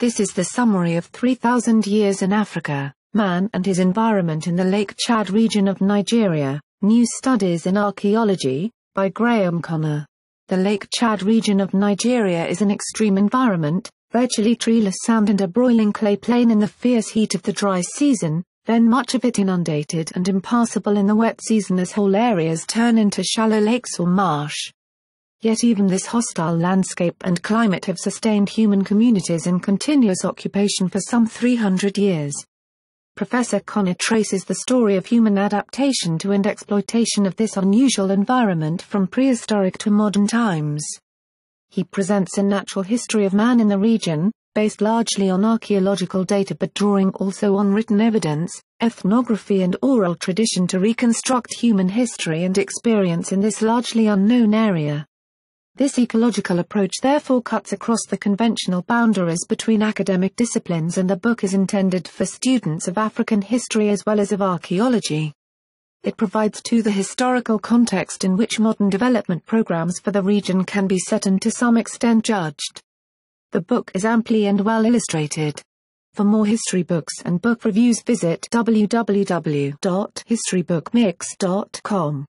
This is the summary of 3,000 Years in Africa, Man and His Environment in the Lake Chad region of Nigeria, New Studies in Archaeology, by Graham Connah. The Lake Chad region of Nigeria is an extreme environment, virtually treeless sand and a broiling clay plain in the fierce heat of the dry season, then much of it inundated and impassable in the wet season as whole areas turn into shallow lakes or marsh. Yet even this hostile landscape and climate have sustained human communities in continuous occupation for some 300 years. Professor Connah traces the story of human adaptation to and exploitation of this unusual environment from prehistoric to modern times. He presents a natural history of man in the region, based largely on archaeological data but drawing also on written evidence, ethnography and oral tradition to reconstruct human history and experience in this largely unknown area. This ecological approach therefore cuts across the conventional boundaries between academic disciplines and the book is intended for students of African history as well as of archaeology. It provides to the historical context in which modern development programs for the region can be set and to some extent judged. The book is amply and well illustrated. For more history books and book reviews visit www.historybookmix.com.